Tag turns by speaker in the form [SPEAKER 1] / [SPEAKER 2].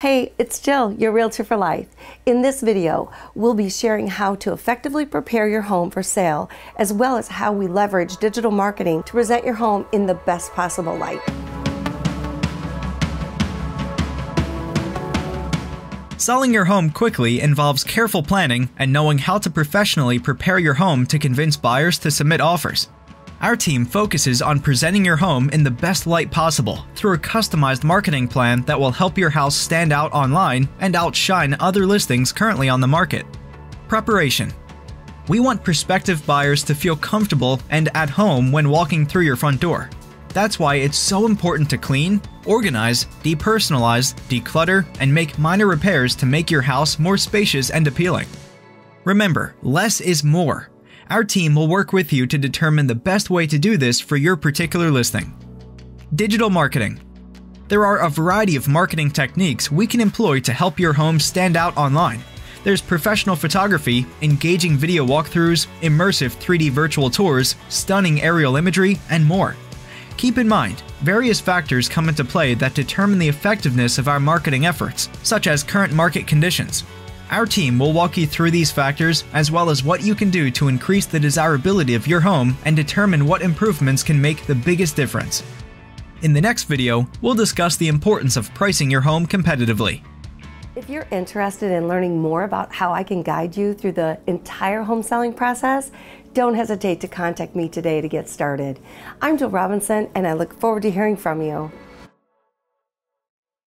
[SPEAKER 1] Hey, it's Jill, your Realtor for Life. In this video, we'll be sharing how to effectively prepare your home for sale, as well as how we leverage digital marketing to present your home in the best possible light.
[SPEAKER 2] Selling your home quickly involves careful planning and knowing how to professionally prepare your home to convince buyers to submit offers. Our team focuses on presenting your home in the best light possible through a customized marketing plan that will help your house stand out online and outshine other listings currently on the market. Preparation We want prospective buyers to feel comfortable and at home when walking through your front door. That's why it's so important to clean, organize, depersonalize, declutter, and make minor repairs to make your house more spacious and appealing. Remember, less is more our team will work with you to determine the best way to do this for your particular listing. Digital marketing. There are a variety of marketing techniques we can employ to help your home stand out online. There's professional photography, engaging video walkthroughs, immersive 3D virtual tours, stunning aerial imagery, and more. Keep in mind, various factors come into play that determine the effectiveness of our marketing efforts, such as current market conditions, our team will walk you through these factors as well as what you can do to increase the desirability of your home and determine what improvements can make the biggest difference. In the next video, we'll discuss the importance of pricing your home competitively.
[SPEAKER 1] If you're interested in learning more about how I can guide you through the entire home selling process, don't hesitate to contact me today to get started. I'm Jill Robinson and I look forward to hearing from you.